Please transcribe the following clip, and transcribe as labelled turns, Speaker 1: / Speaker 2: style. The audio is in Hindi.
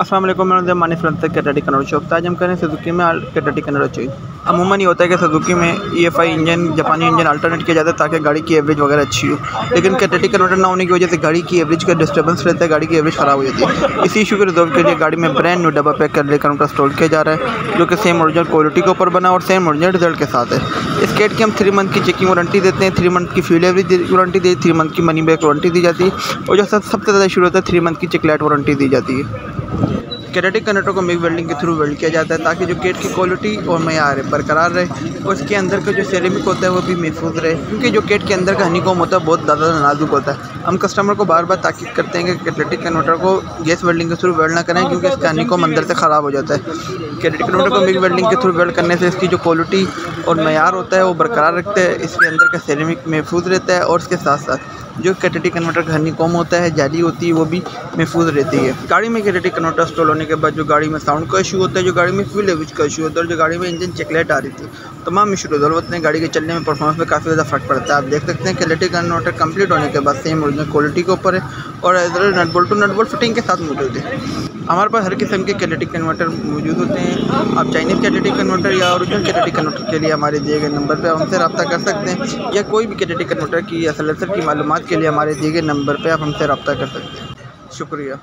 Speaker 1: वालेकुम मैं मानी फ्रंट तक कैटेटिक कन्वर्ट शॉप आज हम करें सुजुकी में कैटेटिक कन्वर्ट चाहिए अमूमन ये होता है कि सुजुकी में ई एफ़ आई इंजन जापानी इंजन अल्टरनेट किया जाता है ताकि गाड़ी की एवरेज वगैरह अच्छी हो। लेकिन कैटेटिक कन्वर्टर ना होने की वजह से गाड़ी की एवरेज का डिस्टर्बेंस रहता है, गाड़ी की एवरेज ख़राब हो जाती है। इसी इशू के रिजॉल्व के लिए गाड़ी में ब्रांड न्यू डब्बा पैक कर कन्वर्टर इंस्टॉल किया जा रहा है, जो कि सेम ओरिजिनल क्वालिटी के ऊपर बना और सेम ओरिजिनल रिज़ल्ट के साथ है। इस केट की हम थ्री मंथ की चेकिंग वारंटी देते हैं। थ्री मंथ की फ्यूल एवरेज वारंटी दी थ्री मंथ की मनी बैक वारंटी दी जाती है। और जो सबसे ज़्यादा इशू होता है थ्री मंथ की चेकलाइट वारंटी दी जाती है। कैरेटिक कनेक्टर को मिग वेल्डिंग के थ्रू वेल्ड किया जाता है ताकि जो गेट की क्वालिटी और मैार बरकरार रहे। और इसके अंदर का जो सेरेमिक होता है वो भी महफूज रहे, क्योंकि जो गेट के अंदर का हनी कॉम होता है, बहुत ज़्यादा नाजुक होता है। हम कस्टमर को बार बार ताकीद करते हैं कि कैरेटिक कन्वर्टर को गैस वेल्डिंग के थ्रू वेल्ड ना करें, क्योंकि इसका हनी कॉम अंदर से ख़राब हो जाता है। कैरेटिक कन्वर्टर को मिग वेल्डिंग के थ्रू वेल्ड करने से इसकी जो क्वालिटी और मैार होता है, वो बरकरार रखते हैं। इसके अंदर का सेरेमिक महफूज रहता है और इसके साथ साथ जो कैटेटिक कन्वर्टर का हनी कॉम होता है, जाली होती है, वो भी महफूज रहती है। गाड़ी में कैटेटिक कन्वर्टर स्टॉल होने के बाद जो गाड़ी में साउंड का इशू होता है, जो गाड़ी में फ्यूल लेवेज का इशू होता है, और जो गाड़ी में इंजन चेकलेट आ रही थी, तमाम इशू रिजॉल्व होते हैं। गाड़ी के चलने में परफॉर्मेंस में काफ़ी ज़्यादा फ़र्क पड़ता है। आप देख सकते हैं कैटेटिक कन्वर्टर कंप्लीट होने के बाद सेम ओरिजिनल क्वालिटी के ऊपर है। और इधर nut bolt to nut bolt fitting के साथ मौजूद है। हमारे पास हर किस्म के कैलेटिक कन्वर्टर मौजूद होते हैं। आप चाइनीज़ कैलेटिक कन्वर्टर या ओरिजिनल कैलेटिक कन्वर्टर के लिए हमारे दिए गए नंबर पर हमसे रब्ता कर सकते हैं, या कोई भी कैलेटिक कन्वर्टर की या सलेसर की मालूम के लिए हमारे दिए गए नंबर पर आप हमसे रब्ता कर सकते हैं। शुक्रिया।